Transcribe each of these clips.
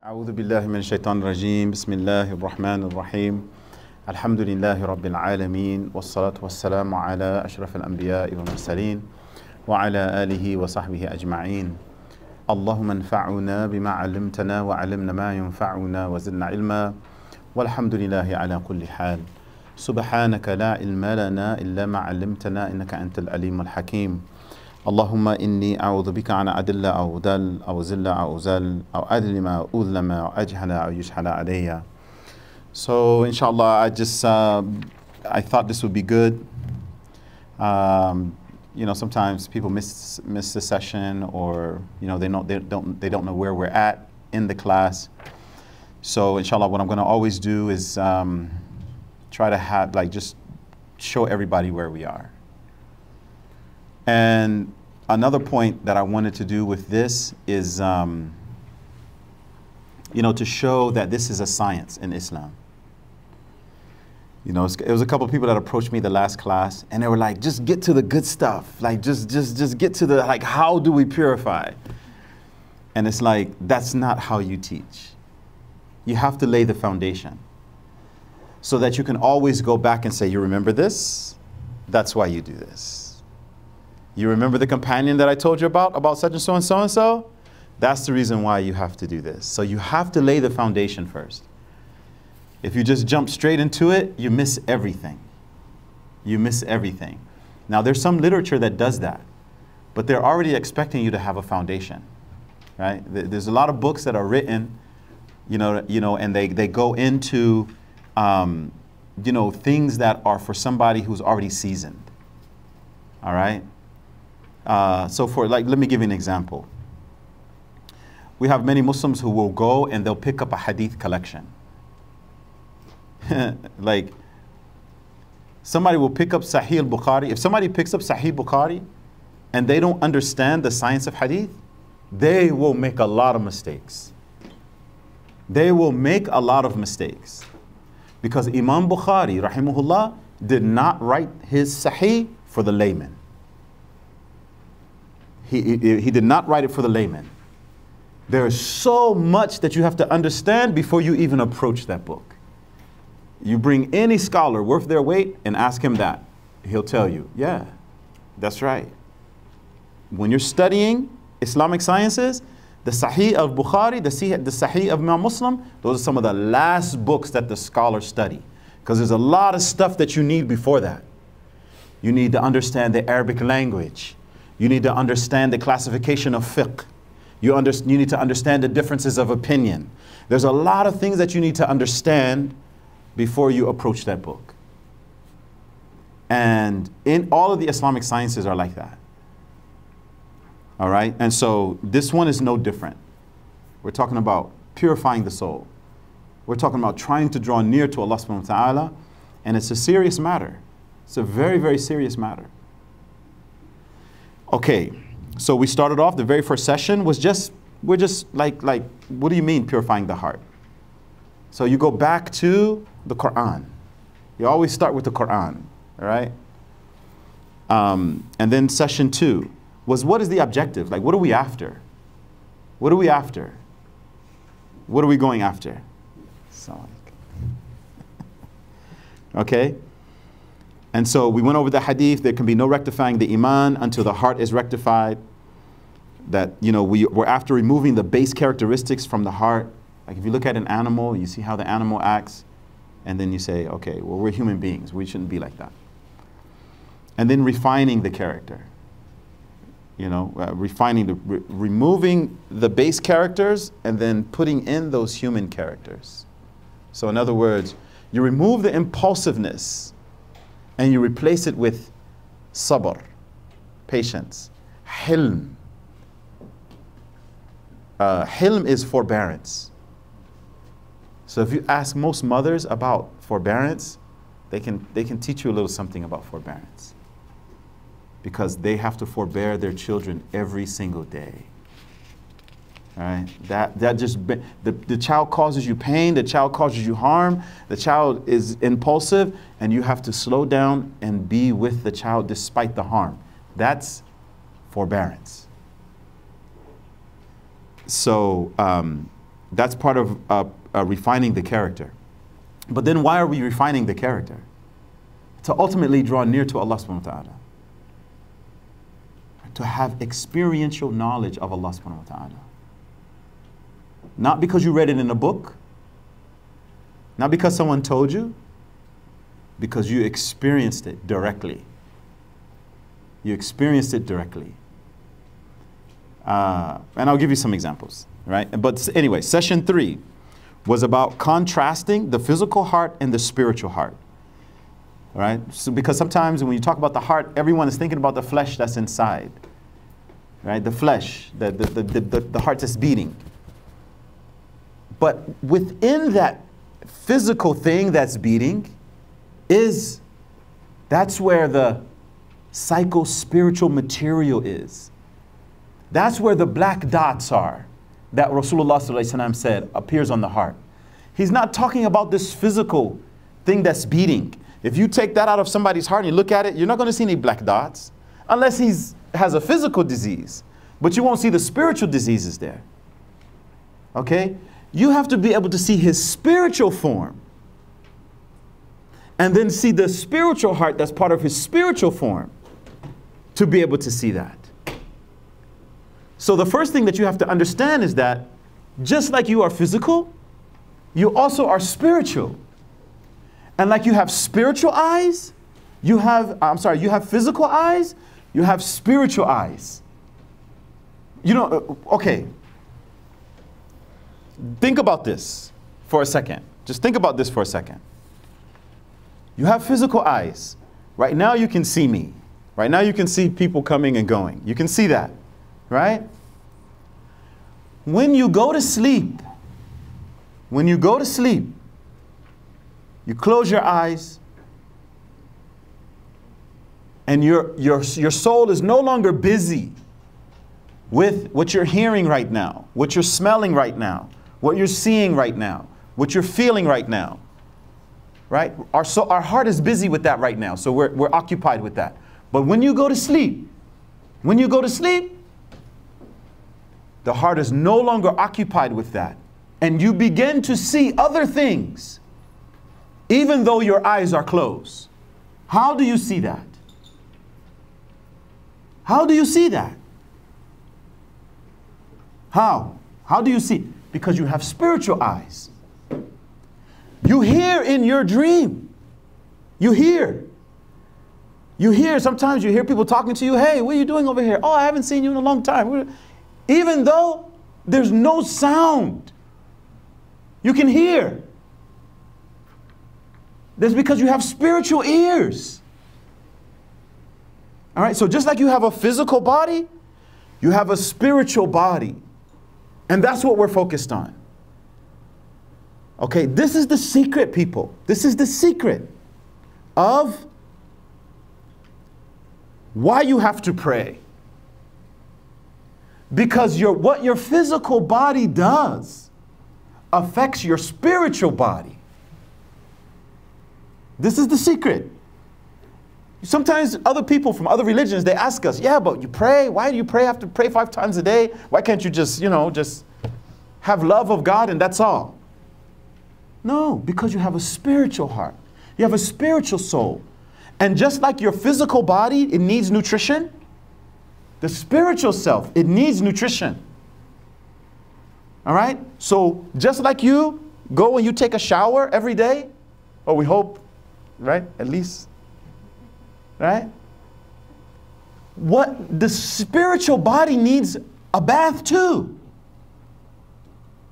أعوذ بالله من الشيطان الرجيم. بسم الله الرحمن الرحيم. الحمد لله رب العالمين والصلاة والسلام على أشرف الأنبياء والمرسلين وعلى آله وصحبه أجمعين. اللهم انفعنا بما علمتنا وعلمنا ما ينفعنا وزدنا علما. والحمد لله على كل حال. سبحانك لا علم لنا إلا ما علمتنا إنك أنت العليم الحكيم. اللهم إني أعوذ بك أن أدل أو دل أو زل أو زل أو أدلم أو أظلم أو أجهل أو يجهل علي So inshallah, I just, uh, I thought this would be good. Um, you know, sometimes people miss, miss the session or, you know, they, know, they, don't, they don't know where we're at in the class. So inshallah, what I'm going to always do is um, try to have, like, just show everybody where we are. And another point that I wanted to do with this is, um, you know, to show that this is a science in Islam. You know, it was a couple of people that approached me the last class, and they were like, "Just get to the good stuff. Like, just, just, just get to the like, how do we purify?" And it's like that's not how you teach. You have to lay the foundation, so that you can always go back and say, "You remember this? That's why you do this." You remember the companion that I told you about, about such and so and so and so? That's the reason why you have to do this. So you have to lay the foundation first. If you just jump straight into it, you miss everything. You miss everything. Now, there's some literature that does that, but they're already expecting you to have a foundation, right? There's a lot of books that are written, you know, you know and they, they go into, um, you know, things that are for somebody who's already seasoned, all right? Uh, so for like, let me give you an example. We have many Muslims who will go and they'll pick up a hadith collection. like somebody will pick up Sahih al-Bukhari. If somebody picks up Sahih Bukhari and they don't understand the science of hadith, they will make a lot of mistakes. They will make a lot of mistakes. Because Imam Bukhari, rahimahullah, did not write his Sahih for the layman. He, he, he did not write it for the layman. There is so much that you have to understand before you even approach that book. You bring any scholar worth their weight and ask him that. He'll tell you, yeah, that's right. When you're studying Islamic sciences, the Sahih of Bukhari, the Sahih, of Imam Muslim, those are some of the last books that the scholars study. Because there's a lot of stuff that you need before that. You need to understand the Arabic language. You need to understand the classification of fiqh. You, under, you need to understand the differences of opinion. There's a lot of things that you need to understand before you approach that book. And in all of the Islamic sciences are like that. All right? And so this one is no different. We're talking about purifying the soul. We're talking about trying to draw near to Allah subhanahu wa ta'ala. And it's a serious matter. It's a very, very serious matter. Okay, so we started off, the very first session was just, we're just like, like, what do you mean purifying the heart? So you go back to the Quran. You always start with the Quran, all right? Um, and then session two was what is the objective? Like, what are we after? What are we after? What are we going after? So, okay? And so we went over the hadith. There can be no rectifying the iman until the heart is rectified. That, you know, we, we're after removing the base characteristics from the heart. Like if you look at an animal, you see how the animal acts, and then you say, okay, well, we're human beings. We shouldn't be like that. And then refining the character. You know, uh, refining, the, re removing the base characters and then putting in those human characters. So, in other words, you remove the impulsiveness and you replace it with sabr, patience, hilm. Uh, hilm is forbearance. So if you ask most mothers about forbearance, they can, they can teach you a little something about forbearance. Because they have to forbear their children every single day. That, that just, the, the child causes you pain, the child causes you harm, the child is impulsive, and you have to slow down and be with the child despite the harm. That's forbearance. So, um, that's part of uh, uh, refining the character. But then why are we refining the character? To ultimately draw near to Allah subhanahu wa ta'ala. To have experiential knowledge of Allah subhanahu wa ta'ala. Not because you read it in a book, not because someone told you, because you experienced it directly. You experienced it directly. Uh, and I'll give you some examples, right? But anyway, session three was about contrasting the physical heart and the spiritual heart. Right? So because sometimes when you talk about the heart, everyone is thinking about the flesh that's inside. Right? The flesh, the, the, the, the, the heart that's beating. But within that physical thing that's beating is that's where the psycho spiritual material is. That's where the black dots are that Rasulullah said appears on the heart. He's not talking about this physical thing that's beating. If you take that out of somebody's heart and you look at it, you're not going to see any black dots unless he has a physical disease. But you won't see the spiritual diseases there. Okay? You have to be able to see his spiritual form and then see the spiritual heart that's part of his spiritual form to be able to see that. So the first thing that you have to understand is that just like you are physical, you also are spiritual. And like you have spiritual eyes, you have, I'm sorry, you have physical eyes, you have spiritual eyes. You know, uh, okay. Think about this for a second. Just think about this for a second. You have physical eyes. Right now you can see me. Right now you can see people coming and going. You can see that right? When you go to sleep, when you go to sleep, you close your eyes, and your, your, your soul is no longer busy with what you're hearing right now, what you're smelling right now, what you're seeing right now, what you're feeling right now. Right? Our, so, our heart is busy with that right now, so we're, we're occupied with that. But when you go to sleep, when you go to sleep, the heart is no longer occupied with that. And you begin to see other things, even though your eyes are closed. How do you see that? How do you see that? How? How do you see? Because you have spiritual eyes. You hear in your dream. You hear. You hear, sometimes you hear people talking to you, hey, what are you doing over here? Oh, I haven't seen you in a long time even though there's no sound. You can hear. That's because you have spiritual ears. All right, so just like you have a physical body, you have a spiritual body. And that's what we're focused on. Okay, this is the secret, people. This is the secret of why you have to pray. Because your, what your physical body does affects your spiritual body. This is the secret. Sometimes other people from other religions, they ask us, yeah, but you pray. Why do you pray? Have to pray five times a day? Why can't you just, you know, just have love of God and that's all? No, because you have a spiritual heart. You have a spiritual soul. And just like your physical body, it needs nutrition, the spiritual self, it needs nutrition. All right? So just like you go and you take a shower every day, or we hope, right? At least, right? What the spiritual body needs a bath too.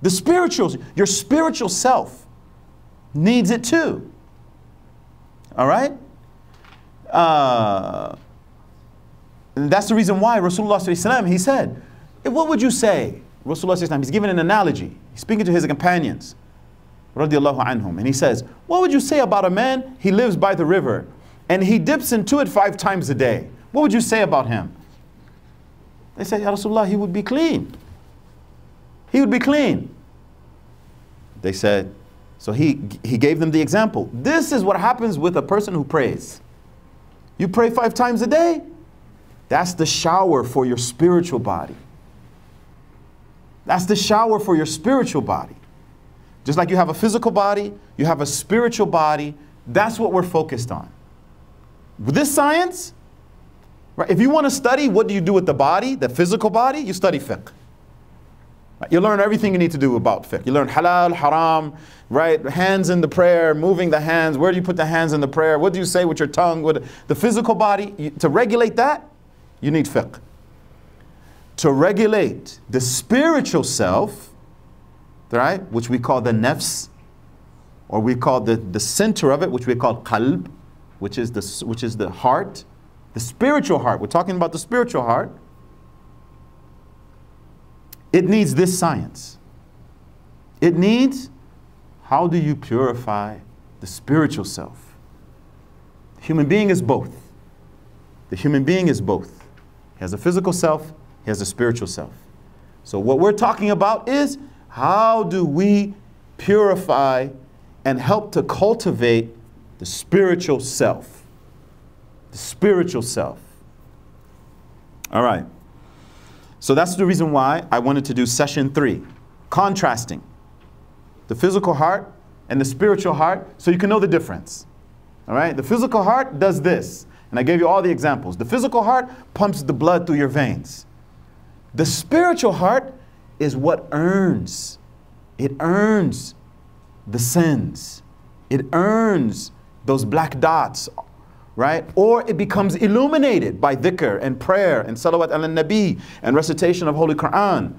The spiritual, your spiritual self needs it too. All right? Uh, that's the reason why Rasulullah he said, what would you say? Rasulullah he's giving an analogy. He's speaking to his companions, anhum, and he says, what would you say about a man, he lives by the river, and he dips into it five times a day? What would you say about him? They said, Ya Rasulullah, he would be clean. He would be clean. They said, so he, he gave them the example. This is what happens with a person who prays. You pray five times a day, that's the shower for your spiritual body. That's the shower for your spiritual body. Just like you have a physical body, you have a spiritual body. That's what we're focused on. With this science, right, if you want to study what do you do with the body, the physical body, you study fiqh. Right? You learn everything you need to do about fiqh. You learn halal, haram, right? Hands in the prayer, moving the hands. Where do you put the hands in the prayer? What do you say with your tongue? What, the physical body, you, to regulate that, you need fiqh. To regulate the spiritual self, right, which we call the nafs, or we call the, the center of it, which we call qalb, which is, the, which is the heart, the spiritual heart. We're talking about the spiritual heart. It needs this science. It needs how do you purify the spiritual self? The human being is both. The human being is both. He has a physical self, he has a spiritual self. So, what we're talking about is how do we purify and help to cultivate the spiritual self? The spiritual self. All right. So that's the reason why I wanted to do session three, contrasting the physical heart and the spiritual heart so you can know the difference. All right? The physical heart does this. And I gave you all the examples. The physical heart pumps the blood through your veins. The spiritual heart is what earns. It earns the sins. It earns those black dots right? Or it becomes illuminated by dhikr and prayer and salawat al nabi and recitation of Holy Quran.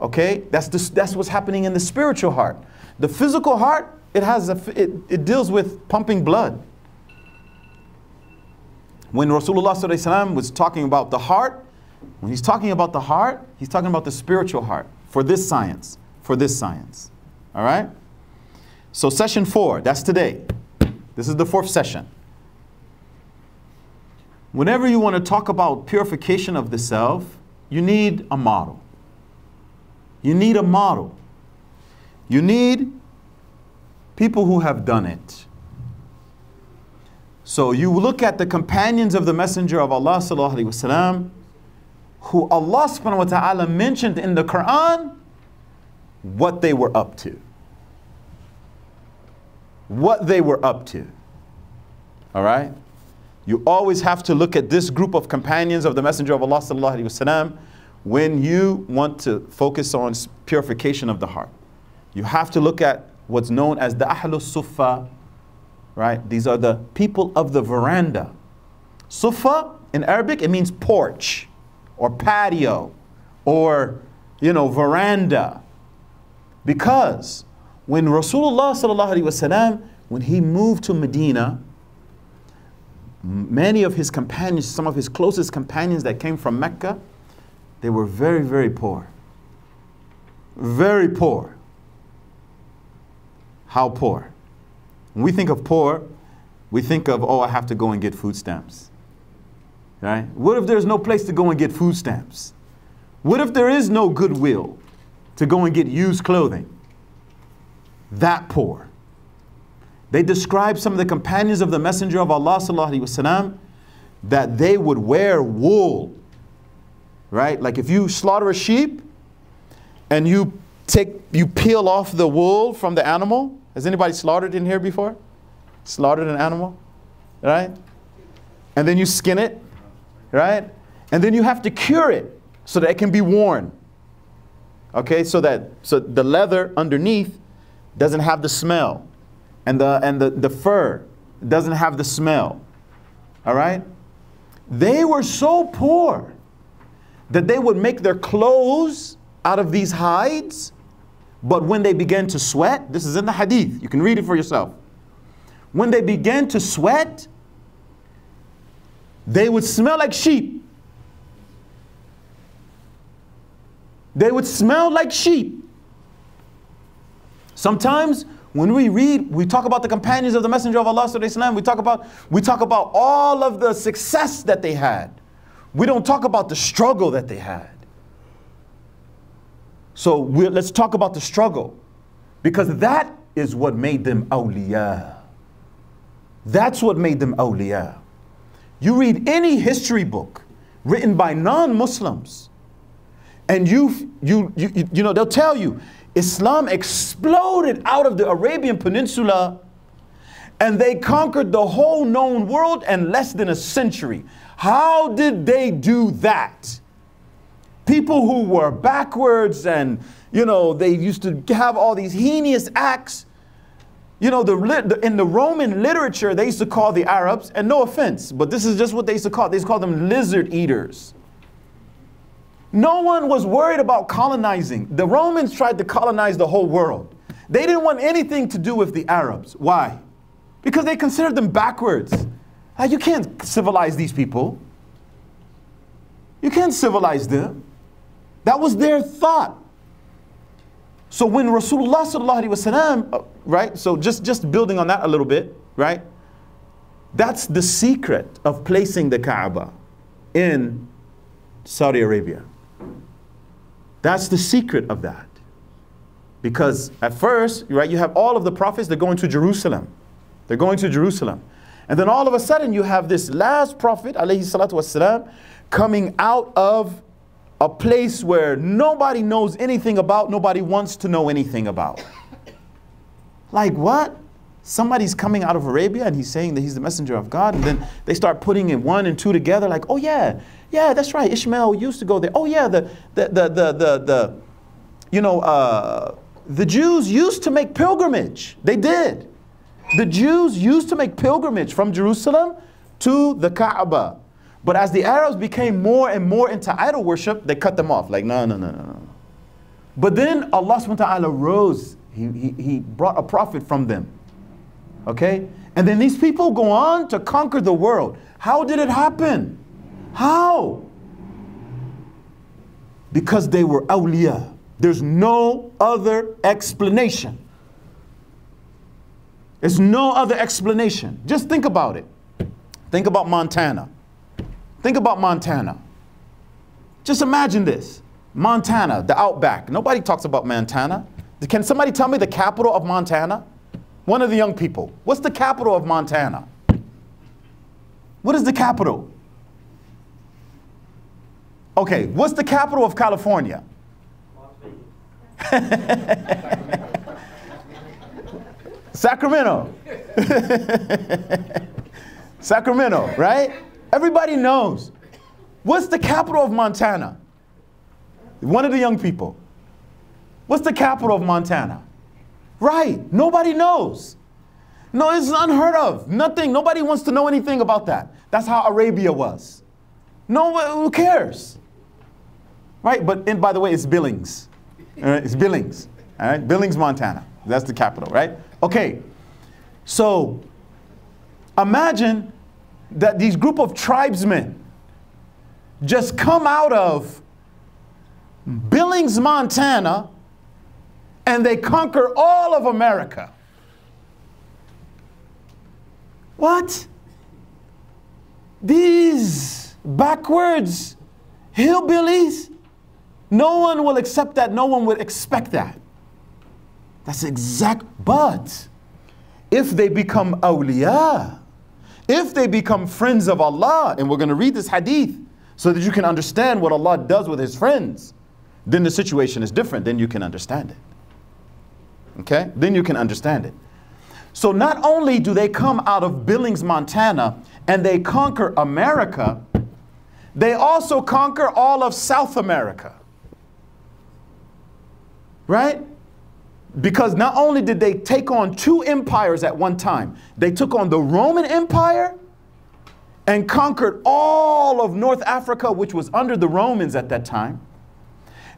Okay? That's, the, that's what's happening in the spiritual heart. The physical heart, it, has a, it, it deals with pumping blood. When Rasulullah was talking about the heart, when he's talking about the heart, he's talking about the spiritual heart for this science, for this science. All right? So, session four, that's today. This is the fourth session. Whenever you want to talk about purification of the self, you need a model. You need a model. You need people who have done it. So you look at the companions of the Messenger of Allah وسلم, who Allah subhanahu wa ta'ala mentioned in the Quran what they were up to. what they were up to. All right? You always have to look at this group of companions of the Messenger of Allah sallallahu when you want to focus on purification of the heart. You have to look at what's known as the Ahlul Sufa, right? These are the people of the veranda. Sufa in Arabic, it means porch or patio or, you know, veranda. Because when Rasulullah when he moved to Medina, many of his companions, some of his closest companions that came from Mecca, they were very, very poor. Very poor. How poor? When we think of poor, we think of, oh, I have to go and get food stamps. Right? What if there's no place to go and get food stamps? What if there is no goodwill to go and get used clothing? That poor. They describe some of the companions of the Messenger of Allah وسلم, that they would wear wool. Right? Like if you slaughter a sheep and you take you peel off the wool from the animal. Has anybody slaughtered in here before? Slaughtered an animal? Right? And then you skin it, right? And then you have to cure it so that it can be worn. Okay, so that so the leather underneath doesn't have the smell and the, and the, the fur doesn't have the smell. All right? They were so poor that they would make their clothes out of these hides, but when they began to sweat, this is in the hadith, you can read it for yourself. When they began to sweat, they would smell like sheep. They would smell like sheep. Sometimes when we read, we talk about the companions of the Messenger of Allah, we talk about, we talk about all of the success that they had. We don't talk about the struggle that they had. So let's talk about the struggle. Because that is what made them awliya. That's what made them awliya. You read any history book written by non-Muslims, And you, you, you, you know, they'll tell you Islam exploded out of the Arabian Peninsula and they conquered the whole known world in less than a century. How did they do that? People who were backwards and, you know, they used to have all these heinous acts. You know, the, in the Roman literature, they used to call the Arabs, and no offense, but this is just what they used to call, they used to call them lizard eaters. No one was worried about colonizing. The Romans tried to colonize the whole world. They didn't want anything to do with the Arabs. Why? Because they considered them backwards. you can't civilize these people. You can't civilize them. That was their thought. So when Rasulullah sallallahu alaihi wasallam, uh, right? So just just building on that a little bit, right? That's the secret of placing the Kaaba in Saudi Arabia. That's the secret of that. Because at first, right, you have all of the prophets, they're going to Jerusalem. They're going to Jerusalem. And then all of a sudden you have this last prophet, alayhi salatu wasalam, coming out of a place where nobody knows anything about, nobody wants to know anything about. Like what? Somebody's coming out of Arabia and he's saying that he's the messenger of God, and then they start putting in one and two together, like, oh yeah, yeah, that's right. Ishmael used to go there. Oh, yeah, the, the, the, the, the, the you know, uh, the Jews used to make pilgrimage. They did. The Jews used to make pilgrimage from Jerusalem to the Kaaba. But as the Arabs became more and more into idol worship, they cut them off. Like, no, no, no, no, no. But then Allah subhanahu wa ta'ala rose. He, he, he brought a prophet from them. Okay? And then these people go on to conquer the world. How did it happen? How? Because they were awliya. There's no other explanation. There's no other explanation. Just think about it. Think about Montana. Think about Montana. Just imagine this Montana, the outback. Nobody talks about Montana. Can somebody tell me the capital of Montana? One of the young people. What's the capital of Montana? What is the capital? Okay, what's the capital of California? Sacramento. Sacramento, right? Everybody knows. What's the capital of Montana? One of the young people. What's the capital of Montana? Right, nobody knows. No, it's unheard of. Nothing. Nobody wants to know anything about that. That's how Arabia was. No, who cares? Right? But and by the way, it's Billings. It's Billings. All right, Billings, Montana. That's the capital, right? Okay. So imagine that these group of tribesmen just come out of Billings, Montana, and they conquer all of America. What? These backwards hillbillies no one will accept that. No one would expect that. That's exact. But if they become awliya, if they become friends of Allah, and we're going to read this hadith so that you can understand what Allah does with His friends, then the situation is different. Then you can understand it. Okay? Then you can understand it. So not only do they come out of Billings, Montana, and they conquer America, they also conquer all of South America. Right? Because not only did they take on two empires at one time, they took on the Roman Empire and conquered all of North Africa, which was under the Romans at that time.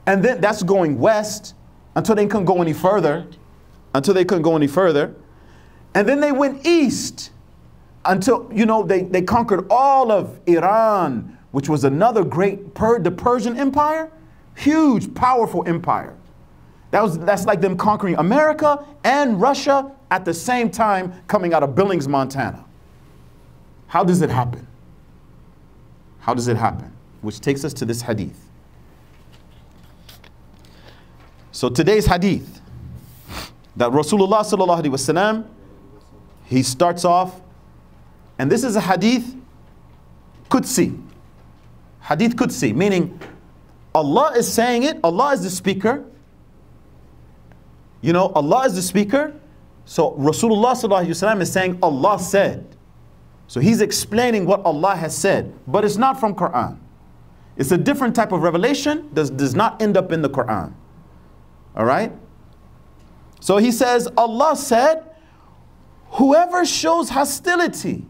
And then that's going west until they couldn't go any further, until they couldn't go any further. And then they went east until, you know, they, they conquered all of Iran, which was another great, per, the Persian Empire, huge, powerful empire. That was, that's like them conquering America and Russia at the same time coming out of Billings, Montana. How does it happen? How does it happen? Which takes us to this hadith. So today's hadith that Rasulullah sallallahu alaihi wasallam he starts off and this is a hadith Qudsi. Hadith Qudsi meaning Allah is saying it, Allah is the speaker. You know, Allah is the speaker. So Rasulullah is saying Allah said. So he's explaining what Allah has said, but it's not from Quran. It's a different type of revelation that does not end up in the Quran. All right? So he says, Allah said, Whoever shows hostility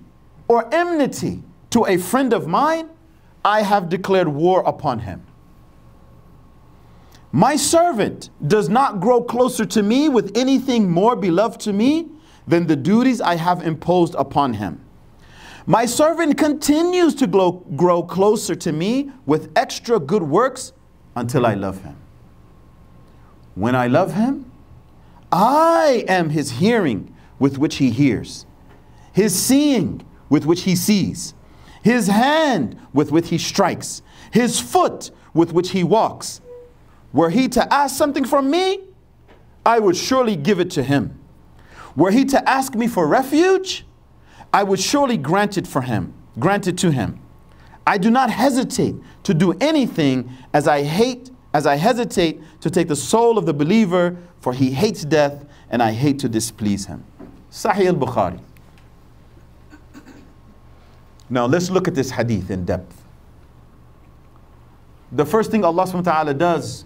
or enmity to a friend of mine, I have declared war upon him. My servant does not grow closer to me with anything more beloved to me than the duties I have imposed upon him. My servant continues to grow, grow closer to me with extra good works until I love him. When I love him, I am his hearing with which he hears, his seeing with which he sees, his hand with which he strikes, his foot with which he walks. Were he to ask something from me, I would surely give it to him. Were he to ask me for refuge, I would surely grant it for him, grant it to him. I do not hesitate to do anything as I hate, as I hesitate to take the soul of the believer, for he hates death and I hate to displease him. Sahih al-Bukhari. Now let's look at this hadith in depth. The first thing Allah subhanahu wa ta'ala does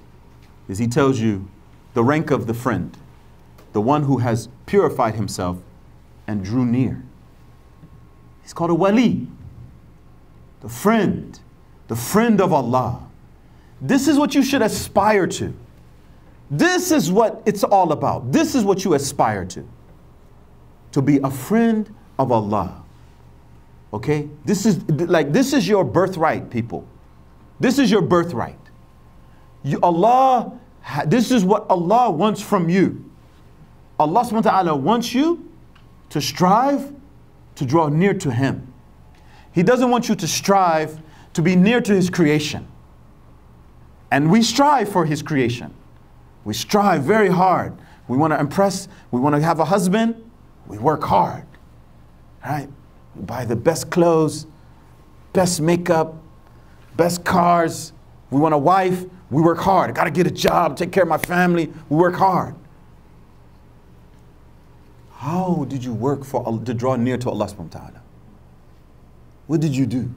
is he tells you the rank of the friend, the one who has purified himself and drew near. He's called a wali, the friend, the friend of Allah. This is what you should aspire to. This is what it's all about. This is what you aspire to. To be a friend of Allah. Okay? This is like this is your birthright, people. This is your birthright. You, Allah, this is what Allah wants from you. Allah subhanahu wa ta'ala wants you to strive to draw near to Him. He doesn't want you to strive to be near to His creation. And we strive for His creation. We strive very hard. We want to impress, we want to have a husband, we work hard. Right? We buy the best clothes, best makeup, best cars. We want a wife, we work hard. I got to get a job, take care of my family. We work hard. How did you work for to draw near to Allah subhanahu wa ta'ala? What did you do?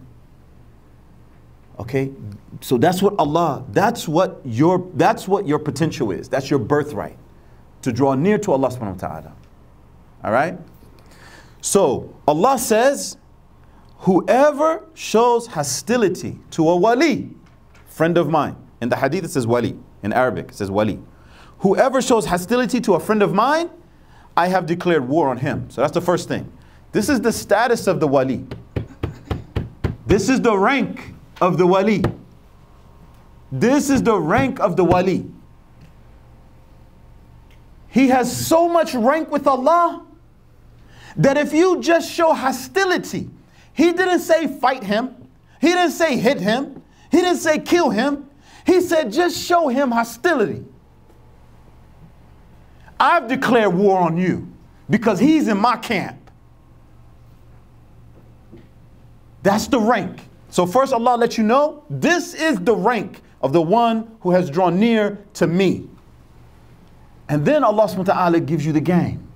Okay? So that's what Allah, that's what your that's what your potential is. That's your birthright. To draw near to Allah subhanahu wa ta'ala. Alright? So Allah says, whoever shows hostility to a wali, friend of mine, in the hadith it says wali. In Arabic it says wali. Whoever shows hostility to a friend of mine, I have declared war on him. So that's the first thing. This is the status of the wali. This is the rank of the wali. This is the rank of the wali. He has so much rank with Allah that if you just show hostility, he didn't say fight him, he didn't say hit him, he didn't say kill him, he said, just show him hostility. I've declared war on you because he's in my camp. That's the rank. So first Allah let you know, this is the rank of the one who has drawn near to me. And then Allah subhanahu wa ta'ala gives you the game.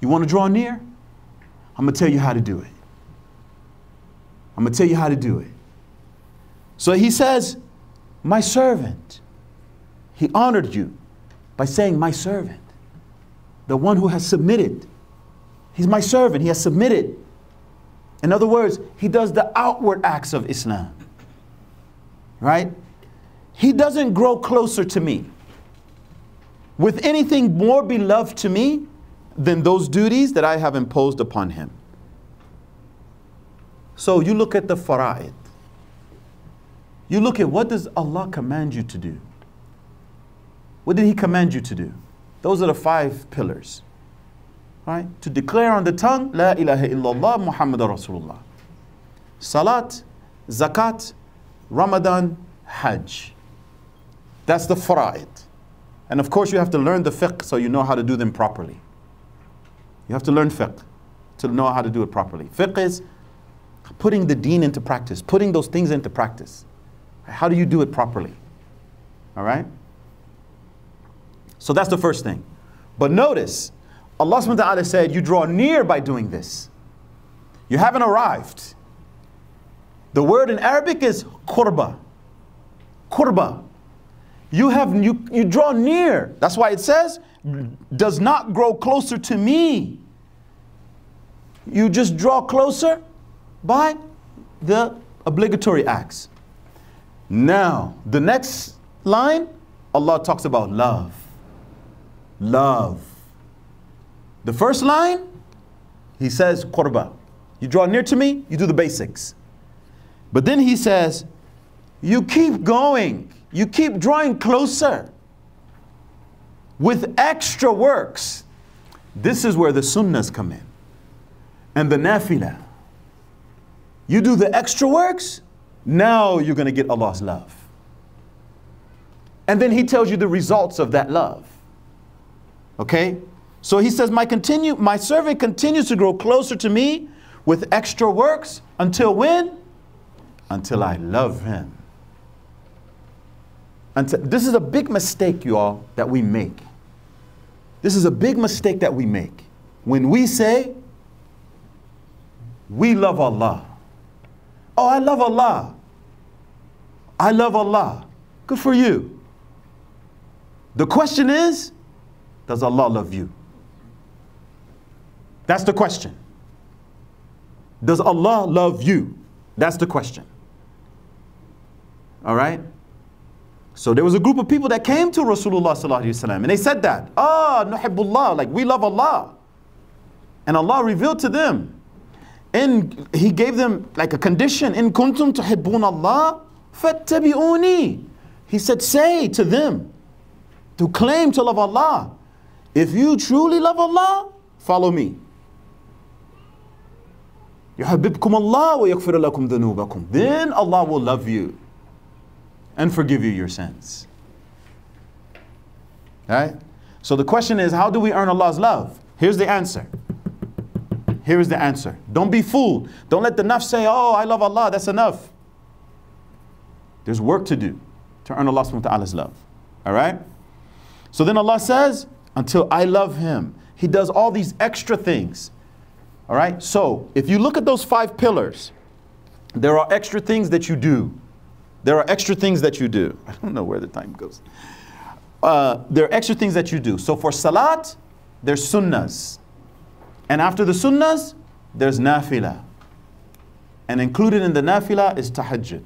You want to draw near? I'm going to tell you how to do it. I'm going to tell you how to do it. So he says, My servant. He honored you by saying, My servant. The one who has submitted. He's my servant. He has submitted. In other words, he does the outward acts of Islam. Right? He doesn't grow closer to me with anything more beloved to me than those duties that I have imposed upon him. So you look at the fara'id. You look at what does Allah command you to do? What did He command you to do? Those are the five pillars. Right? To declare on the tongue, La ilaha illallah Muhammad Rasulullah. Salat, Zakat, Ramadan, Hajj. That's the fara'id. And of course, you have to learn the fiqh so you know how to do them properly. You have to learn fiqh to know how to do it properly. Fiqh is putting the deen into practice, putting those things into practice How do you do it properly? All right? So that's the first thing. But notice, Allah subhanahu wa ta'ala said, You draw near by doing this. You haven't arrived. The word in Arabic is qurba. Qurba. You have you, you draw near. That's why it says, does not grow closer to me. You just draw closer by the obligatory acts. Now, the next line, Allah talks about love. Love. The first line, He says, qurba. You draw near to me, you do the basics. But then He says, you keep going, you keep drawing closer with extra works. This is where the sunnahs come in and the nafilah. You do the extra works, now you're going to get Allah's love. And then he tells you the results of that love. Okay? So he says, my, continue, my servant continues to grow closer to me with extra works until when? Until I love him. Until, this is a big mistake, you all, that we make. This is a big mistake that we make. When we say, we love Allah. Oh, I love Allah. I love Allah. Good for you. The question is, does Allah love you? That's the question. Does Allah love you? That's the question. All right? So there was a group of people that came to Rasulullah sallallahu and they said that, ah, nuhibbullah, like we love Allah. And Allah revealed to them, and He gave them like a condition, in kuntum tuhibbun Allah, fattabi'uni. He said, say to them, to claim to love Allah, if you truly love Allah, follow me. يحببكم الله ويغفر لكم ذنوبكم. Then Allah will love you and forgive you your sins. Right? So the question is, how do we earn Allah's love? Here's the answer. Here is the answer. Don't be fooled. Don't let the nafs say, oh, I love Allah, that's enough. There's work to do to earn Allah subhanahu wa ta'ala's love. All right? So then Allah says, until I love Him. He does all these extra things. All right? So if you look at those five pillars, there are extra things that you do. There are extra things that you do. I don't know where the time goes. Uh, there are extra things that you do. So for salat, there's sunnahs. And after the sunnahs, there's nafilah. And included in the nafilah is tahajjud.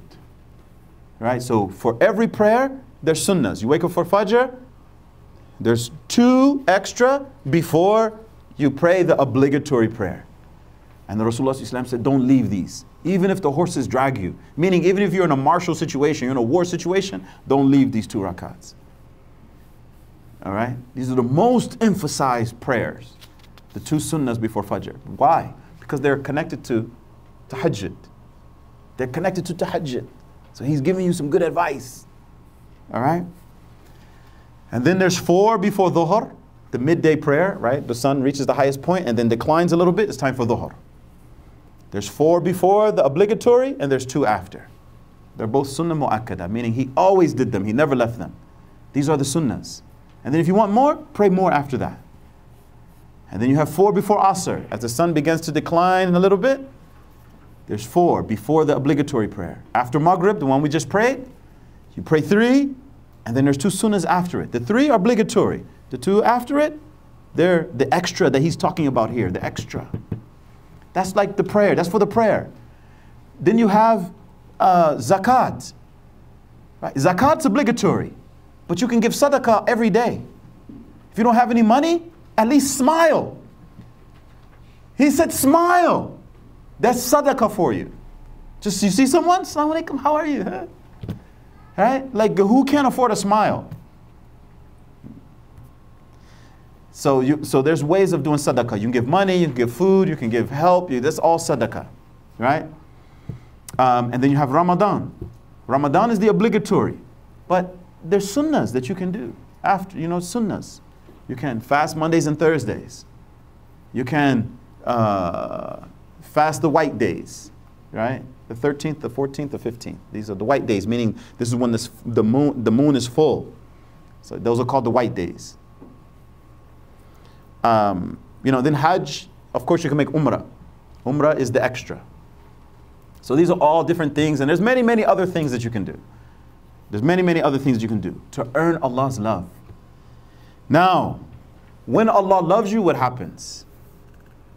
Right? So for every prayer, there's sunnahs. You wake up for fajr, there's two extra before you pray the obligatory prayer. And the Rasulullah said, don't leave these even if the horses drag you. Meaning, even if you're in a martial situation, you're in a war situation, don't leave these two rakats. All right? These are the most emphasized prayers, the two sunnahs before Fajr. Why? Because they're connected to tahajjud. They're connected to tahajjud. So he's giving you some good advice. All right? And then there's four before dhuhr, the midday prayer, right? The sun reaches the highest point and then declines a little bit. It's time for dhuhr. There's four before the obligatory and there's two after. They're both sunnah mu'akkada, meaning he always did them, he never left them. These are the sunnahs. And then if you want more, pray more after that. And then you have four before Asr. As the sun begins to decline in a little bit, there's four before the obligatory prayer. After Maghrib, the one we just prayed, you pray three, and then there's two sunnahs after it. The three are obligatory. The two after it, they're the extra that he's talking about here, the extra. That's like the prayer. That's for the prayer. Then you have uh, zakat. Right? Zakat's obligatory, but you can give sadaqah every day. If you don't have any money, at least smile. He said, smile. That's sadaqah for you. Just you see someone, Assalamu alaikum, how are you? Huh? Right? Like who can't afford a smile? So, you, so there's ways of doing sadaqah. You can give money, you can give food, you can give help. You, that's all sadaqah, right? Um, and then you have Ramadan. Ramadan is the obligatory. But there's sunnahs that you can do after, you know, sunnahs. You can fast Mondays and Thursdays. You can uh, fast the white days. right? The 13th, the 14th, the 15th. These are the white days, meaning this is when this, the, moon, the moon is full. So those are called the white days. Um, you know, then Hajj, of course, you can make Umrah. Umrah is the extra. So these are all different things, and there's many, many other things that you can do. There's many, many other things you can do to earn Allah's love. Now, when Allah loves you, what happens?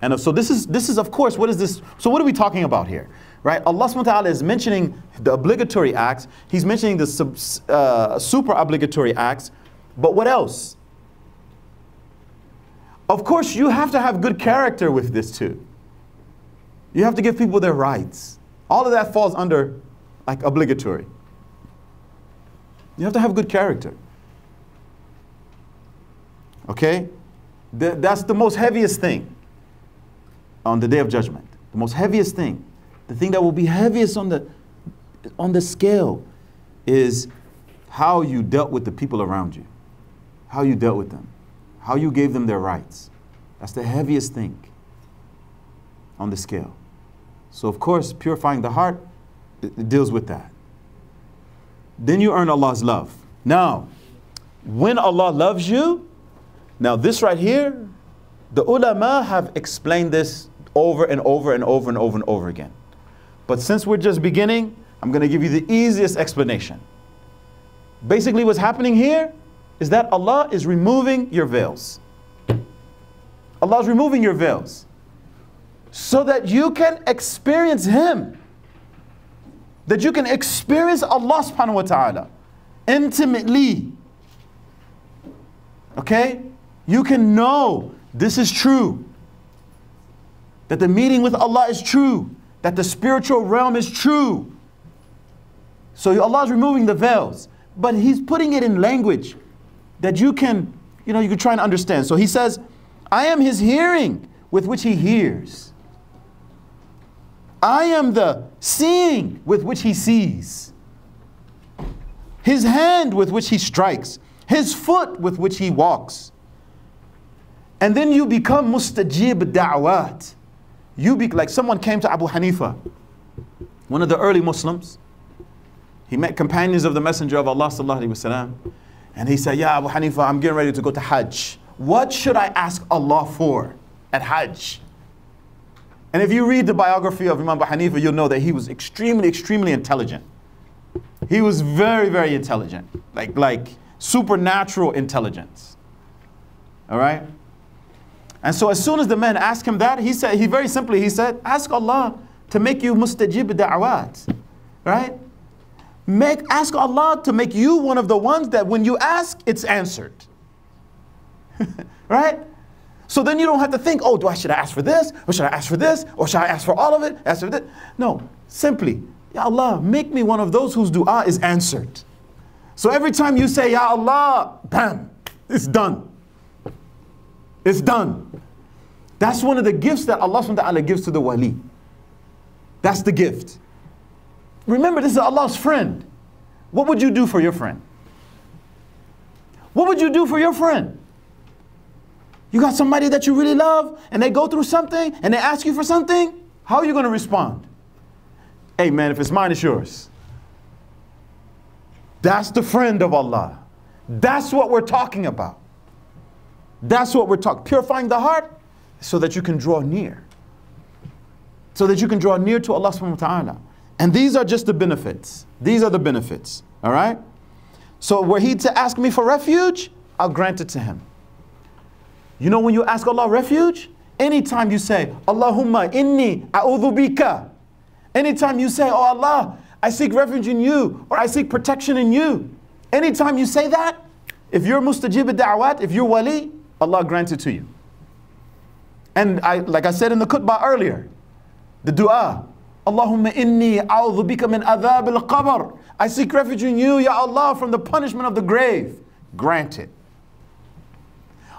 And so this is, this is of course, what is this? So what are we talking about here? Right? Allah subhanahu wa ta'ala is mentioning the obligatory acts. He's mentioning the sub, uh, super obligatory acts. But what else? Of course, you have to have good character with this too. You have to give people their rights. All of that falls under like obligatory. You have to have good character. Okay? Th that's the most heaviest thing on the day of judgment. The most heaviest thing. The thing that will be heaviest on the on the scale is how you dealt with the people around you. How you dealt with them. How you gave them their rights. That's the heaviest thing on the scale. So of course, purifying the heart deals with that. Then you earn Allah's love. Now, when Allah loves you, now this right here, the ulama have explained this over and over and over and over and over again. But since we're just beginning, I'm going to give you the easiest explanation. Basically, what's happening here is that Allah is removing your veils. Allah is removing your veils so that you can experience Him. That you can experience Allah subhanahu wa ta'ala intimately. Okay? You can know this is true. That the meeting with Allah is true. That the spiritual realm is true. So Allah is removing the veils. But He's putting it in language that you can, you know, you can try and understand. So He says, I am His hearing with which He hears. I am the seeing with which he sees, his hand with which he strikes, his foot with which he walks. And then you become mustajib da'wat. You be like someone came to Abu Hanifa, one of the early Muslims. He met companions of the Messenger of Allah وسلم, and he said, Yeah, Abu Hanifa, I'm getting ready to go to Hajj. What should I ask Allah for at Hajj? And if you read the biography of Imam Abu Hanifa, you'll know that he was extremely, extremely intelligent. He was very, very intelligent, like, like supernatural intelligence. All right? And so as soon as the man asked him that, he said, he very simply, he said, ask Allah to make you mustajib da'awat. Right? Make, ask Allah to make you one of the ones that when you ask, it's answered. right? So then you don't have to think, oh, do I should I ask for this? Or should I ask for this? Or should I ask for all of it? Ask for this? No, simply, Ya Allah, make me one of those whose dua is answered. So every time you say, Ya Allah, bam, it's done. It's done. That's one of the gifts that Allah subhanahu wa ta'ala gives to the wali. That's the gift. Remember, this is Allah's friend. What would you do for your friend? What would you do for your friend? You got somebody that you really love and they go through something and they ask you for something, how are you going to respond? Hey man, if it's mine, it's yours. That's the friend of Allah. That's what we're talking about. That's what we're talking. Purifying the heart so that you can draw near. So that you can draw near to Allah subhanahu wa ta'ala. And these are just the benefits. These are the benefits. All right? So were he to ask me for refuge, I'll grant it to him. You know when you ask Allah refuge? Anytime you say, Allahumma inni a'udhu bika. Anytime you say, Oh Allah, I seek refuge in you, or I seek protection in you. Anytime you say that, if you're mustajib da'wat, if you're wali, Allah grants it to you. And I, like I said in the khutbah earlier, the dua, Allahumma inni a'udhu bika min adhab al-qabr. I seek refuge in you, Ya Allah, from the punishment of the grave. Granted.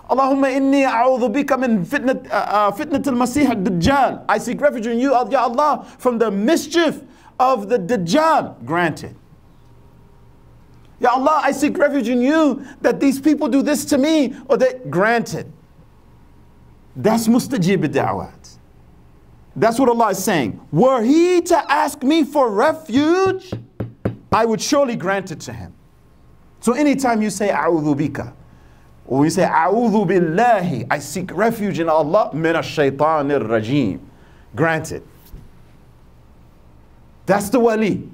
Allahumma inni a'udhu bika min fitnat, uh, fitnat al-masih al-dajjal. I seek refuge in you, Ya Allah, from the mischief of the Dajjal. Granted. Ya Allah, I seek refuge in you that these people do this to me or that granted. That's mustajib da'wat. That's what Allah is saying. Were he to ask me for refuge, I would surely grant it to him. So anytime you say A'udhu bika, or you say A'udhu billahi, I seek refuge in Allah, min ash-shaytanir rajim. Granted. That's the wali.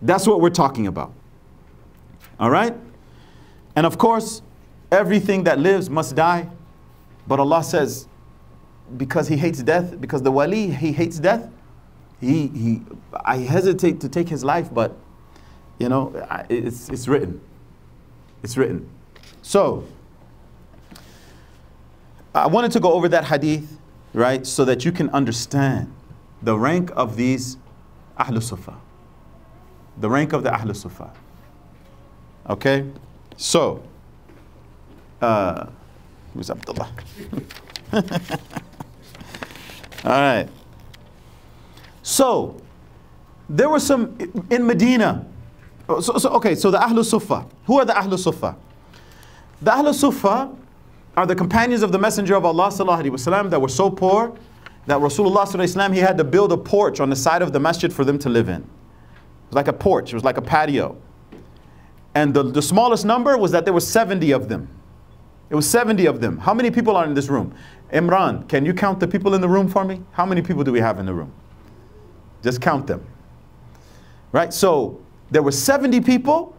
That's what we're talking about. All right? And of course, everything that lives must die. But Allah says, because he hates death, because the wali, he hates death, he, he, I hesitate to take his life, but, you know, it's, it's written. It's written. So, I wanted to go over that hadith, right, so that you can understand the rank of these Ahlul Sufa. The rank of the Ahlul Sufa. Okay? So, uh, who's Abdullah? All right. So, there were some in Medina. Oh, so, so, okay, so the Ahlul Sufa. Who are the Ahlul Sufa? The Ahlul Sufa are the companions of the Messenger of Allah وسلم, that were so poor that Rasulullah وسلم, he had to build a porch on the side of the masjid for them to live in. It was like a porch, it was like a patio. And the, the smallest number was that there were 70 of them. It was 70 of them. How many people are in this room? Imran, can you count the people in the room for me? How many people do we have in the room? Just count them. Right? So there were 70 people,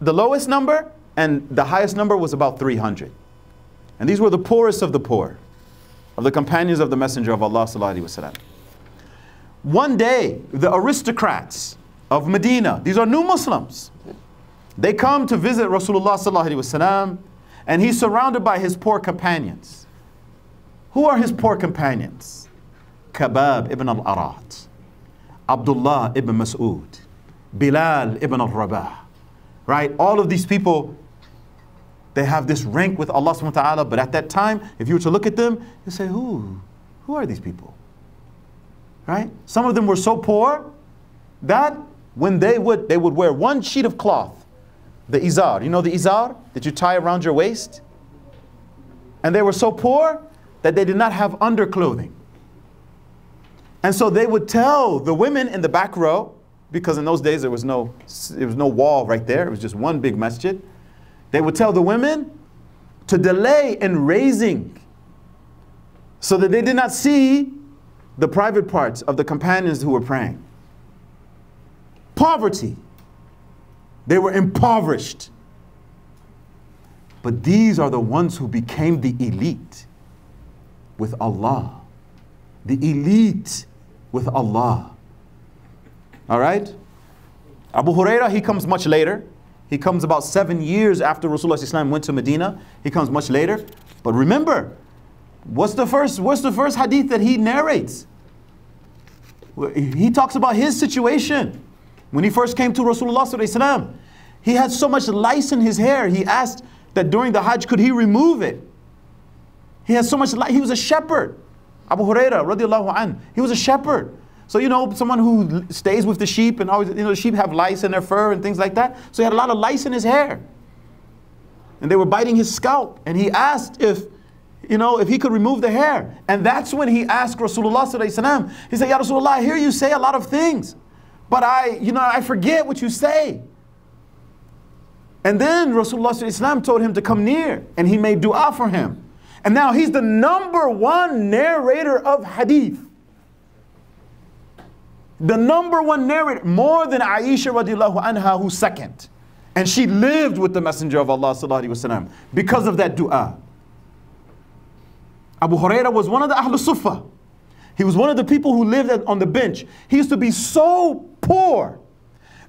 the lowest number, and the highest number was about 300. And these were the poorest of the poor, of the companions of the Messenger of Allah. One day, the aristocrats of Medina, these are new Muslims, they come to visit Rasulullah and he's surrounded by his poor companions. Who are his poor companions? Khabbab ibn al-Arat, Abdullah ibn Mas'ud, Bilal ibn al-Rabah. Right? All of these people they have this rank with Allah subhanahu wa ta'ala, but at that time, if you were to look at them, you say, who? Who are these people? Right? Some of them were so poor that when they would, they would wear one sheet of cloth, the izar. You know the izar that you tie around your waist? And they were so poor that they did not have underclothing. And so they would tell the women in the back row, because in those days there was no, there was no wall right there, it was just one big masjid. They would tell the women to delay in raising so that they did not see the private parts of the companions who were praying. Poverty. They were impoverished. But these are the ones who became the elite with Allah. The elite with Allah. All right? Abu Huraira, he comes much later. He comes about seven years after Rasulullah went to Medina. He comes much later. But remember, what's the first, what's the first hadith that he narrates? He talks about his situation. When he first came to Rasulullah he had so much lice in his hair. He asked that during the Hajj, could he remove it? He had so much lice. He was a shepherd. Abu Huraira, radiallahu an, he was a shepherd. So, you know, someone who stays with the sheep and always, you know, the sheep have lice in their fur and things like that. So he had a lot of lice in his hair. And they were biting his scalp. And he asked if, you know, if he could remove the hair. And that's when he asked Rasulullah He said, Ya Rasulullah, I hear you say a lot of things But I, you know, I forget what you say. And then Rasulullah told him to come near. And he made dua for him. And now he's the number one narrator of hadith. The number one narrator, more than Aisha radiallahu anha, who's second. And she lived with the Messenger of Allah وسلم, because of that dua. Abu Huraira was one of the Ahlul Sufa. He was one of the people who lived on the bench. He used to be so poor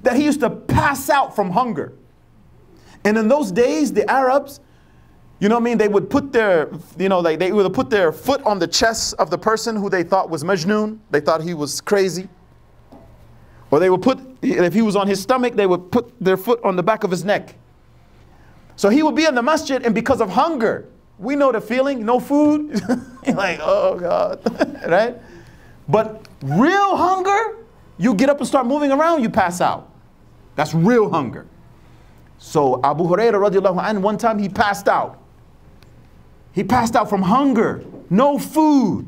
that he used to pass out from hunger. And in those days, the Arabs, you know what I mean? They would put their, you know, like they would put their foot on the chest of the person who they thought was Majnun. They thought he was crazy. Or they would put, if he was on his stomach, they would put their foot on the back of his neck. So he would be in the masjid, and because of hunger, we know the feeling, no food. like, oh God, right? But real hunger, you get up and start moving around, you pass out. That's real hunger. So Abu Hurairah radiallahu anhu, one time he passed out. He passed out from hunger, no food.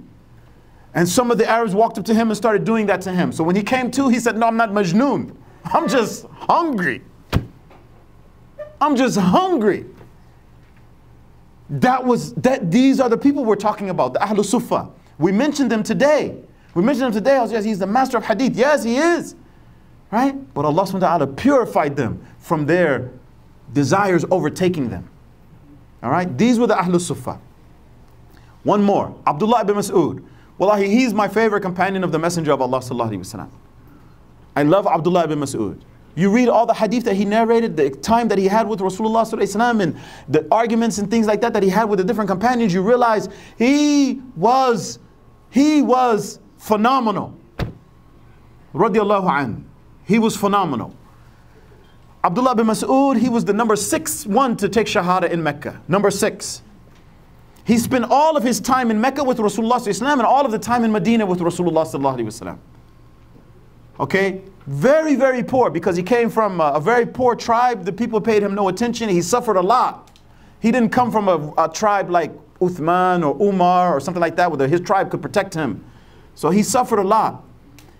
And some of the Arabs walked up to him and started doing that to him. So when he came to, he said, No, I'm not Majnoon. I'm just hungry. I'm just hungry. That was that these are the people we're talking about, the Ahlul Sufa. We mentioned them today. We mentioned him today. Yes, he's the master of hadith. Yes, he is. Right? But Allah subhanahu wa ta'ala purified them from their desires overtaking them. All right? These were the Ahlul Sufa. One more. Abdullah ibn Mas'ud. Wallahi, he's my favorite companion of the Messenger of Allah sallallahu alaihi wasallam. I love Abdullah ibn Mas'ud. You read all the hadith that he narrated, the time that he had with Rasulullah sallallahu and the arguments and things like that that he had with the different companions, you realize he was, he was phenomenal. Radiallahu an. He was phenomenal. Abdullah bin Mas'ud, he was the number six one to take Shahada in Mecca. Number six. He spent all of his time in Mecca with Rasulullah and all of the time in Medina with Rasulullah. Okay? Very, very poor because he came from a, a, very poor tribe. The people paid him no attention. He suffered a lot. He didn't come from a, a tribe like Uthman or Umar or something like that where his tribe could protect him. So he suffered a lot.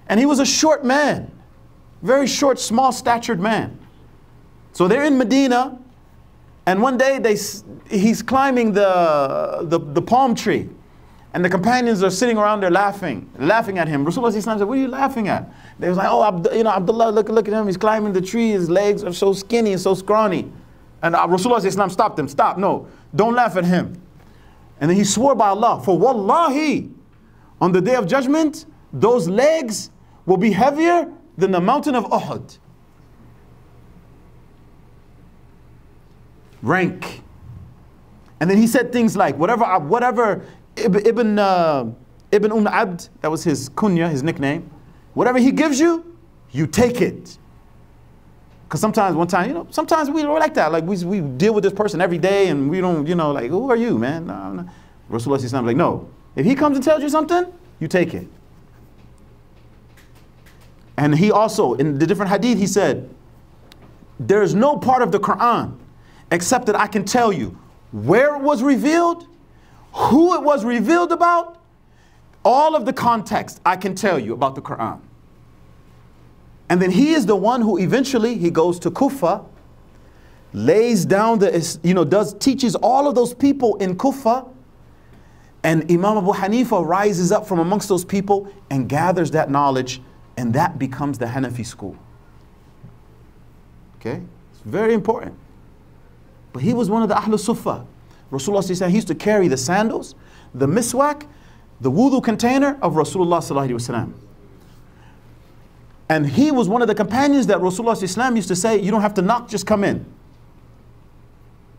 And he was a short man, very short, small statured man. So they're in Medina and one day they, he's climbing the, the, the palm tree. And the companions are sitting around there laughing, laughing at him. Rasulullah said, what are you laughing at? They was like, oh, Abd you know, Abdullah, look, look at him. He's climbing the tree. His legs are so skinny and so scrawny. And uh, Rasulullah stop them, stop. No, don't laugh at him. And then he swore by Allah, for wallahi, on the day of judgment, those legs will be heavier than the mountain of Uhud. rank. And then he said things like, whatever, whatever Ibn, uh, Ibn Umm Abd, that was his kunya, his nickname, whatever he gives you, you take it. Because sometimes, one time, you know, sometimes we are like that. Like, we, we deal with this person every day and we don't, you know, like, who are you, man? No, no. Rasulullah is like, no. If he comes and tells you something, you take it. And he also, in the different hadith, he said, there is no part of the Quran except that I can tell you where it was revealed, who it was revealed about, all of the context I can tell you about the Quran. And then he is the one who eventually he goes to Kufa, lays down the, you know, does teaches all of those people in Kufa. And Imam Abu Hanifa rises up from amongst those people and gathers that knowledge, and that becomes the Hanafi school. Okay? It's very important. But he was one of the Ahlul Sufa. Rasulullah he used to carry the sandals, the miswak, the wudu container of Rasulullah And he was one of the companions that Rasulullah used to say, you don't have to knock, just come in.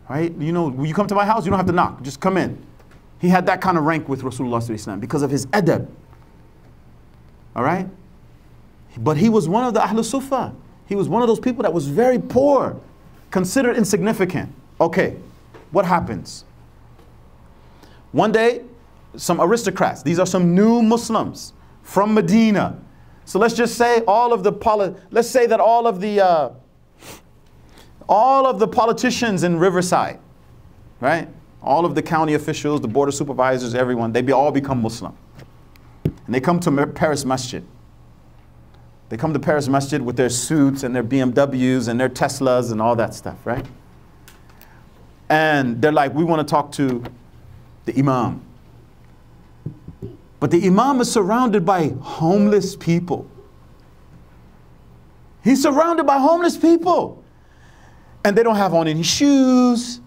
Right? You know, when you come to my house, you don't have to knock, just come in. He had that kind of rank with Rasulullah because of his adab. All right? But he was one of the Ahlul Sufa. He was one of those people that was very poor, considered insignificant. Okay, what happens? One day, some aristocrats, these are some new Muslims from Medina. So let's just say all of the poli- let's say that all of the uh, all of the politicians in Riverside, right? All of the county officials, the board of supervisors, everyone, they be, all become Muslim. And they come to Paris Masjid. They come to Paris Masjid with their suits and their BMWs and their Teslas and all that stuff, right? and they're like, we want to talk to the Imam. But the Imam is surrounded by homeless people. He's surrounded by homeless people. And they don't have on any shoes.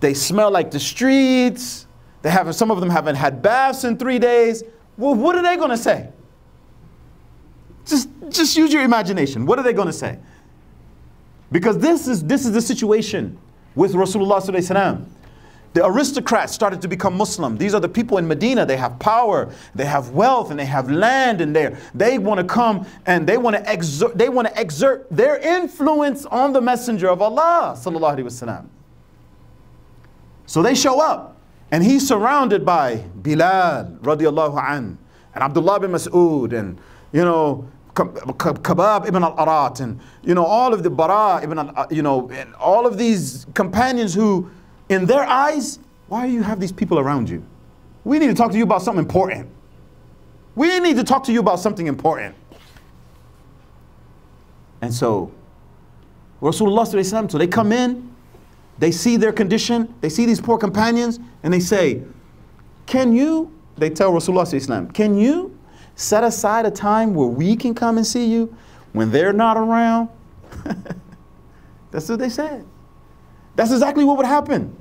They smell like the streets. They haven't, some of them haven't had baths in three days. Well, what are they going to say? Just, just use your imagination. What are they going to say? Because this is, this is the situation with Rasulullah the aristocrats started to become Muslim. These are the people in Medina. They have power, they have wealth, and they have land, in there. they want to come and they want to exert they want to exert their influence on the Messenger of Allah sallallahu alaihi wasallam. So they show up, and he's surrounded by Bilal radiallahu an, and Abdullah bin Mas'ud, and you know Khabbab ibn al-Arat and you know all of the Bara ibn al, uh, you know and all of these companions who in their eyes why do you have these people around you we need to talk to you about something important We need to talk to you about something important. And so, Rasulullah, so they come in, they see their condition, they see these poor companions, and they say, Can you, they tell Rasulullah, can you set aside a time where we can come and see you when they're not around? That's what they said. That's exactly what would happen.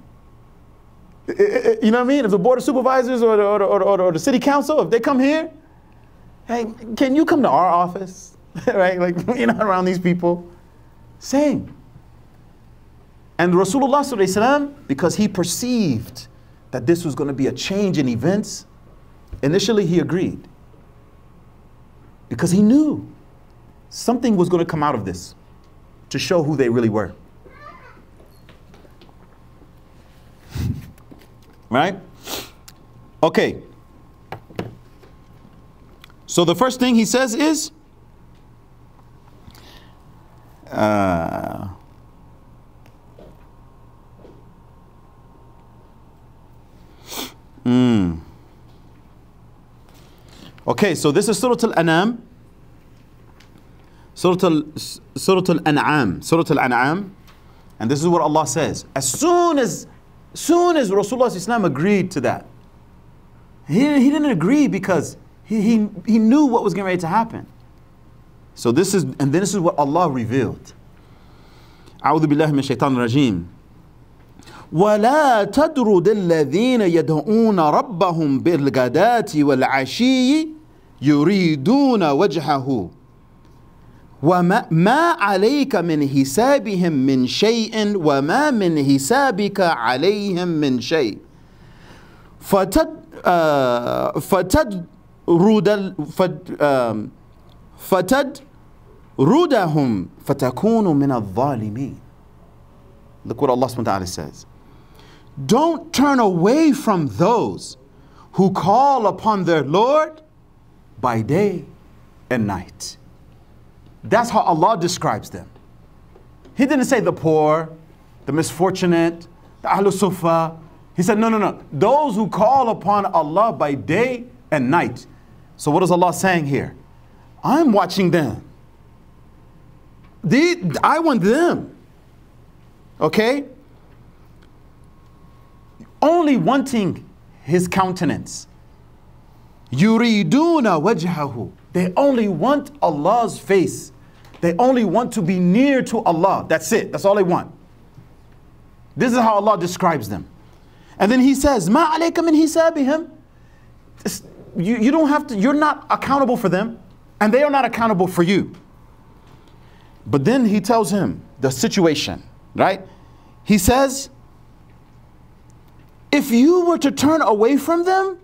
You know what I mean? If the board of supervisors or the, or, the, or, the, or the city council, if they come here, hey, can you come to our office? right? Like, you're not around these people. Same. And Rasulullah, because he perceived that this was going to be a change in events, initially he agreed. Because he knew something was going to come out of this to show who they really were. right? Okay. So the first thing he says is, uh, mm. Okay, so this is Surah Al-An'am. Surah Al-An'am. Surah Al-An'am. And this is what Allah says. As soon as, soon as Rasulullah Islam agreed to that, he, he didn't agree because he, he, he knew what was getting ready to happen. So this is, and then this is what Allah revealed. أعوذ بالله من الشيطان الرجيم ولا تدرد الذين يدعون ربهم بالغداة والعشي يريدون وجهه. وما ما عليك من حسابهم من شيء وما من حسابك عليهم من شيء. فتد آه فتدرد فتد رُدَهُمْ فَتَكُونُ مِنَ الظَّالِمِينَ. Look what Allah subhanahu says. Don't turn away from those who call upon their Lord by day and night. That's how Allah describes them. He didn't say the poor, the misfortunate, the Ahlul Sufa. He said, no, no, no. Those who call upon Allah by day and night. So what is Allah saying here? I'm watching them. The, I want them. Okay? Only wanting his countenance. Yuriduna wajhahu. They only want Allah's face. They only want to be near to Allah. That's it. That's all they want. This is how Allah describes them. And then he says, Ma alayka min hisabihim. You, you don't have to, you're not accountable for them, and they are not accountable for you. But then he tells him the situation, right? He says, if you were to turn away from them,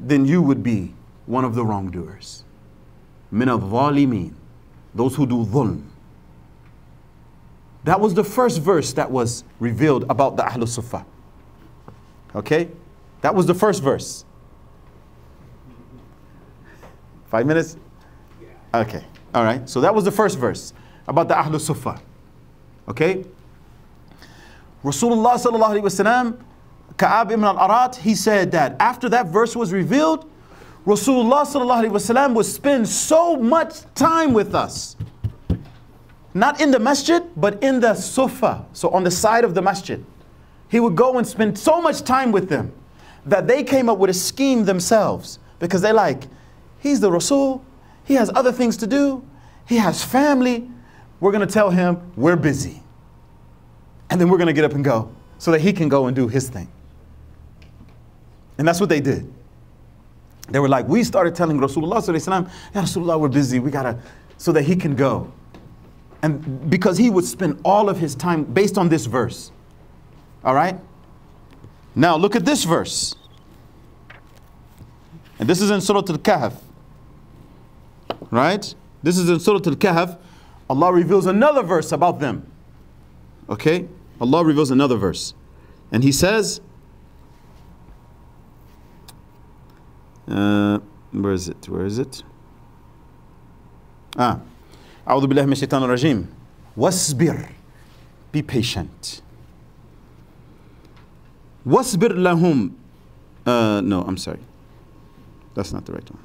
then you would be one of the wrongdoers. Min al those who do dhulm. That was the first verse that was revealed about the Ahlul Sufa. Okay? That was the first verse. Five minutes? Okay. All right. So that was the first verse about the Ahlul Sufa. Okay? Rasulullah sallallahu alaihi wasallam, Khabbab ibn al-Arat, he said that after that verse was revealed, Rasulullah sallallahu alaihi wasallam would spend so much time with us. Not in the masjid, but in the sufa, so on the side of the masjid. He would go and spend so much time with them that they came up with a scheme themselves because they like, he's the Rasul, he has other things to do, he has family, we're going to tell him we're busy. And then we're going to get up and go so that he can go and do his thing. And that's what they did. They were like, we started telling Rasulullah, Ya Rasulullah, we're busy. We got to, so that he can go. And because he would spend all of his time based on this verse. All right? Now look at this verse. And this is in Surah Al-Kahf. Right? This is in Surah Al-Kahf. Allah reveals another verse about them. Okay? Allah reveals another verse. And He says, Uh, where is it? Where is it? Ah. أعوذ بالله من الشيطان الرجيم. واصبر. Be patient. واصبر لهم. Uh, no, I'm sorry. That's not the right one.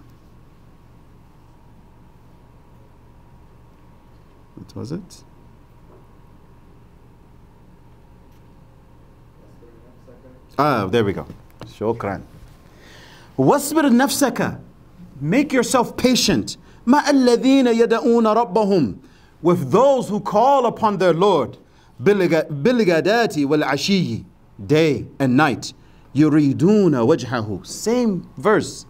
What was it? Ah, there we go. Shokran واصبر نفسك Make yourself patient. مع الذين يدعون ربهم With those who call upon their Lord. بالغداة والعشي Day and night. يريدون وجهه Same verse.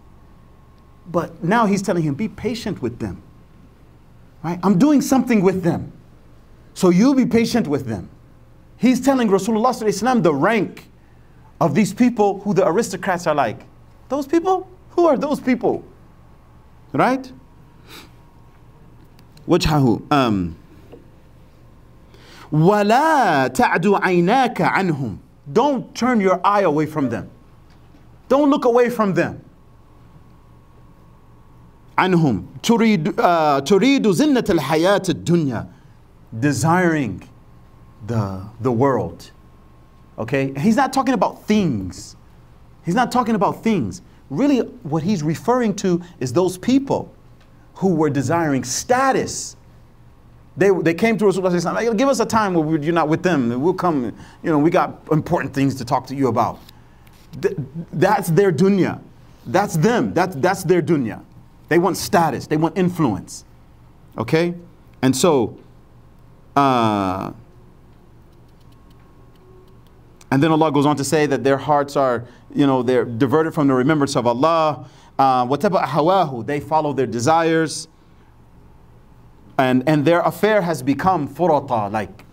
But now he's telling him, be patient with them. Right? I'm doing something with them. So you be patient with them. He's telling Rasulullah the rank of these people who the aristocrats are like. Those people? Who are those people? Right? وجهه um, ولا تعد عيناك عنهم Don't turn your eye away from them. Don't look away from them. عنهم تريد uh, تريد زنة الحياة الدنيا desiring the the world Okay? He's not talking about things. He's not talking about things. Really, what he's referring to is those people who were desiring status. They, they came to Rasulullah, like, give us a time where you're not with them. We'll come, you know, we got important things to talk to you about. Th that's their dunya. That's them. That, that's their dunya. They want status. They want influence. Okay? And so, uh, and then Allah goes on to say that their hearts are, you know, they're diverted from the remembrance of Allah. Uh, whatever hawahu, they follow their desires. And, and their affair has become furata, like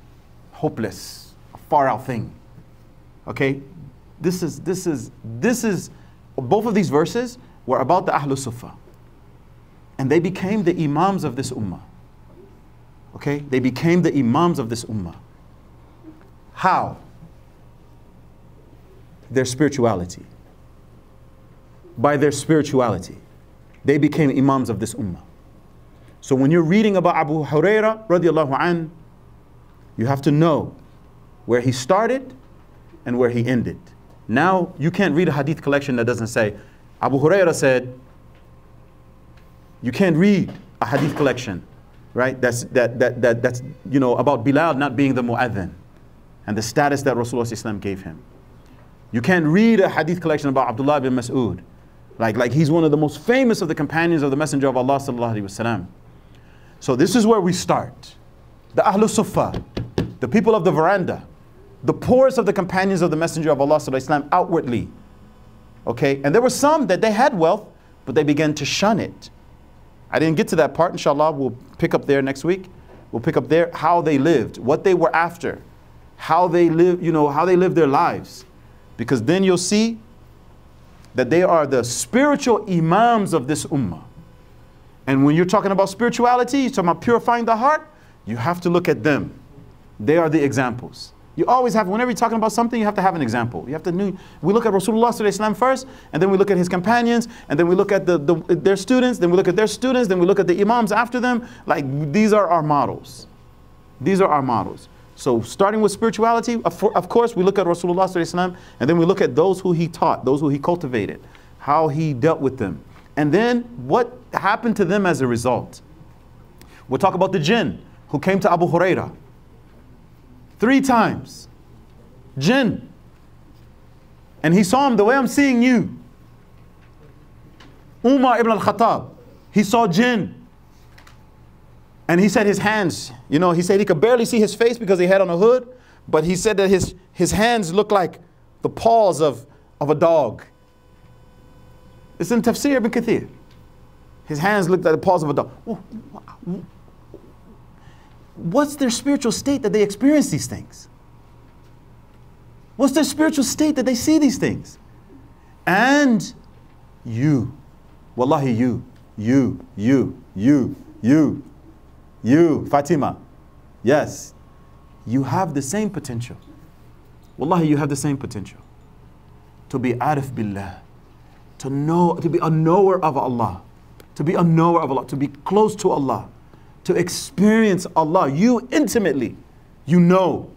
hopeless, a far out thing. Okay? This is, this is, this is, both of these verses were about the Ahlul Sufa. And they became the Imams of this Ummah. Okay? They became the Imams of this Ummah. How? Their spirituality. By their spirituality, they became imams of this ummah. So when you're reading about Abu Huraira radiallahu an, you have to know where he started and where he ended. Now you can't read a hadith collection that doesn't say Abu Huraira said. You can't read a hadith collection, right? That's that that that that's you know about Bilal not being the muadhin and the status that Rasulullah gave him. You can't read a hadith collection about Abdullah bin Mas'ud. Like, like he's one of the most famous of the companions of the Messenger of Allah sallallahu. So this is where we start. The Ahlul Sufa, the people of the veranda, the poorest of the companions of the Messenger of Allah sallallahu outwardly. Okay, and there were some that they had wealth, but they began to shun it. I didn't get to that part, inshallah. We'll pick up there next week. We'll pick up there how they lived, what they were after, how they live, you know, how they lived their lives. Because then you'll see that they are the spiritual imams of this ummah. And when you're talking about spirituality, you're talking about purifying the heart, you have to look at them. They are the examples. You always have, whenever you're talking about something, you have to have an example. You have to we look at Rasulullah first, and then we look at his companions, and then we look at the, the, their students, then we look at their students, then we look at the imams after them. Like, these are our models. These are our models. So starting with spirituality, of course, we look at Rasulullah and then we look at those who he taught, those who he cultivated, how he dealt with them. And then what happened to them as a result. We'll talk about the jinn who came to Abu Huraira three times. Jinn. And he saw him the way I'm seeing you. Umar ibn al-Khattab. He saw jinn. And he said his hands, you know, he said he could barely see his face because he had on a hood, but he said that his, his hands looked like the paws of, of a dog. It's in Tafsir ibn Kathir. His hands looked like the paws of a dog. What's their spiritual state that they experience these things? What's their spiritual state that they see these things? And you, wallahi, you, you, you, you, you, you, Fatima, yes, you have the same potential. Wallahi, you have the same potential to be arif billah, to know, to be a knower of Allah, to be a knower of Allah, to be close to Allah, to experience Allah, you intimately, you know.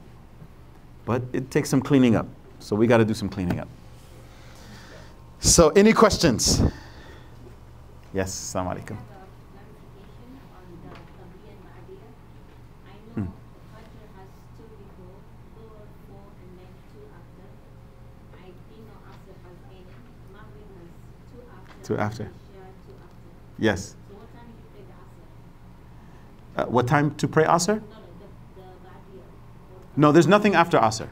But it takes some cleaning up. So we got to do some cleaning up. So, any questions? Yes, assalamu alaikum. To after. Isha to after. Yes. So what time do you pray the Asr? Uh, what time to pray Asr? No, no, the, the No, there's nothing after Asr.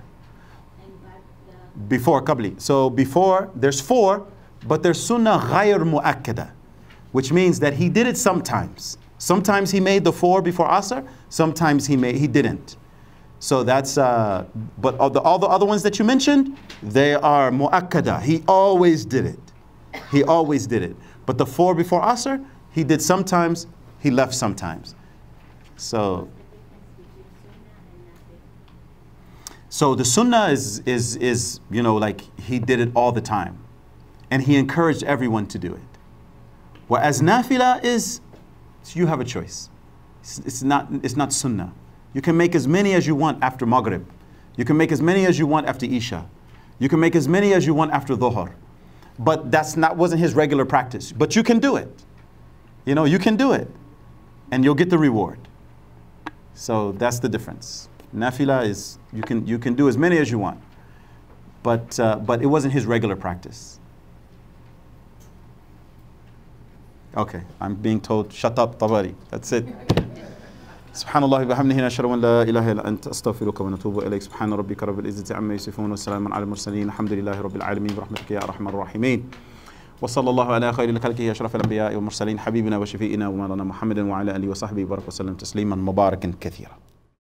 The, Before Qabli. So before, there's four, but there's Sunnah Ghayr Mu'akkada, which means that he did it sometimes. Sometimes he made the four before Asr, sometimes he, made, he didn't. So that's, uh, but all the, all the other ones that you mentioned, they are Mu'akkada. He always did it. He always did it. But the four before Asr, he did sometimes, he left sometimes. So. So the sunnah is, is, is, you know, like he did it all the time. And he encouraged everyone to do it. Whereas nafila is, you have a choice. It's, it's, not, it's not sunnah. You can make as many as you want after Maghrib. You can make as many as you want after Isha. You can make as many as you want after Dhuhr. But that's not, wasn't his regular practice. But you can do it. You know, you can do it. And you'll get the reward. So that's the difference. Nafila is you can you can do as many as you want, but uh, but it wasn't his regular practice. Okay, I'm being told shut up, Tabari. That's it. سبحان الله وبحمده نشهد أن لا إله إلا أنت أستغفرك ونتوب إليك. سبحان ربك رب العزة عما يصفون وسلام على المرسلين. الحمد لله رب العالمين برحمتك يا أرحم الراحمين. وصلى الله على خير خلقه أشرف الأنبياء والمرسلين. حبيبنا وشفيئنا ومولانا محمد وعلى آله وصحبه وبارك وسلم تسليما مباركا كثيرا.